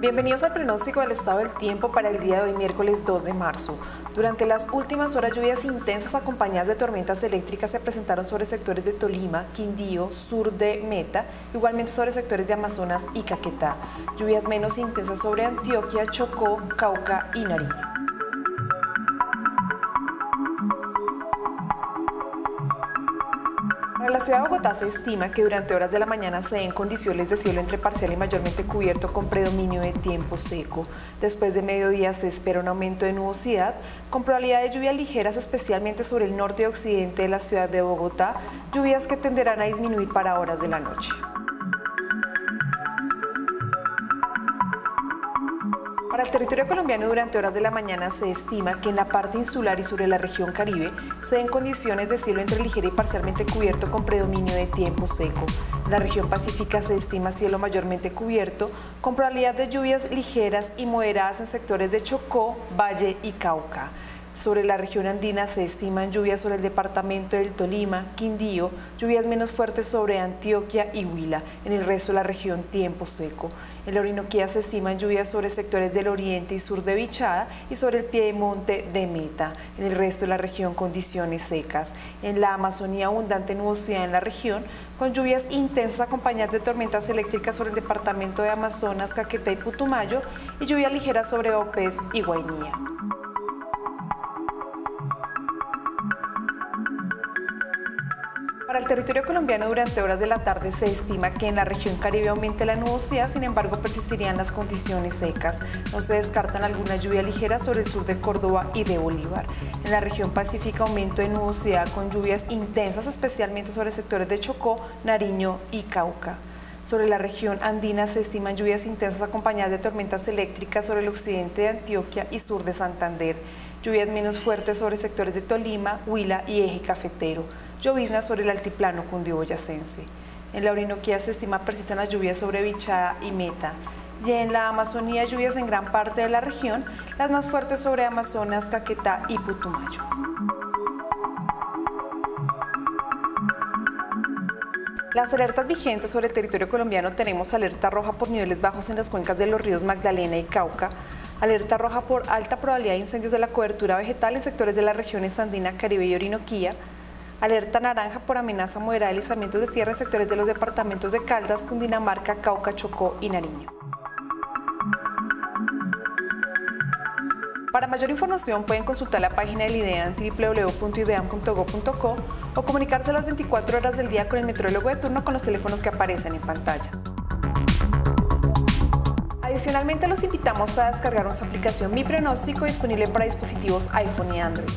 Bienvenidos al pronóstico del estado del tiempo para el día de hoy, miércoles 2 de marzo. Durante las últimas horas, lluvias intensas acompañadas de tormentas eléctricas se presentaron sobre sectores de Tolima, Quindío, sur de Meta, igualmente sobre sectores de Amazonas y Caquetá. Lluvias menos intensas sobre Antioquia, Chocó, Cauca y Nariño. Para la ciudad de Bogotá se estima que durante horas de la mañana se den condiciones de cielo entre parcial y mayormente cubierto con predominio de tiempo seco. Después de mediodía se espera un aumento de nubosidad con probabilidad de lluvias ligeras especialmente sobre el norte y occidente de la ciudad de Bogotá, lluvias que tenderán a disminuir para horas de la noche. Para el territorio colombiano durante horas de la mañana se estima que en la parte insular y sobre la región caribe se den condiciones de cielo entre ligero y parcialmente cubierto con predominio de tiempo seco. En la región pacífica se estima cielo mayormente cubierto con probabilidad de lluvias ligeras y moderadas en sectores de Chocó, Valle y Cauca. Sobre la región andina se estiman lluvias sobre el departamento del Tolima, Quindío, lluvias menos fuertes sobre Antioquia y Huila. En el resto de la región, tiempo seco. En la Orinoquía se estiman lluvias sobre sectores del oriente y sur de Bichada y sobre el piedemonte de Meta. En el resto de la región, condiciones secas. En la Amazonía, abundante nubosidad en la región, con lluvias intensas acompañadas de tormentas eléctricas sobre el departamento de Amazonas, Caquetá y Putumayo y lluvia ligera sobre Opés y Guainía. Para el territorio colombiano durante horas de la tarde se estima que en la región Caribe aumente la nubosidad, sin embargo persistirían las condiciones secas. No se descartan alguna lluvia ligera sobre el sur de Córdoba y de Bolívar. En la región Pacífica aumento de nubosidad con lluvias intensas, especialmente sobre sectores de Chocó, Nariño y Cauca. Sobre la región andina se estiman lluvias intensas acompañadas de tormentas eléctricas sobre el occidente de Antioquia y sur de Santander. Lluvias menos fuertes sobre sectores de Tolima, Huila y eje cafetero llovizna sobre el altiplano cundiboyacense. En la Orinoquía se estima persisten las lluvias sobre Bichada y Meta. Y en la Amazonía lluvias en gran parte de la región, las más fuertes sobre Amazonas, Caquetá y Putumayo. Las alertas vigentes sobre el territorio colombiano tenemos alerta roja por niveles bajos en las cuencas de los ríos Magdalena y Cauca, alerta roja por alta probabilidad de incendios de la cobertura vegetal en sectores de las regiones andina, Caribe y Orinoquía, Alerta naranja por amenaza moderada de deslizamientos de tierra en sectores de los departamentos de Caldas, Cundinamarca, Cauca, Chocó y Nariño. Para mayor información pueden consultar la página del IDEAN www.idean.go.co o comunicarse a las 24 horas del día con el metrólogo de turno con los teléfonos que aparecen en pantalla. Adicionalmente los invitamos a descargar nuestra aplicación Mi Pronóstico disponible para dispositivos iPhone y Android.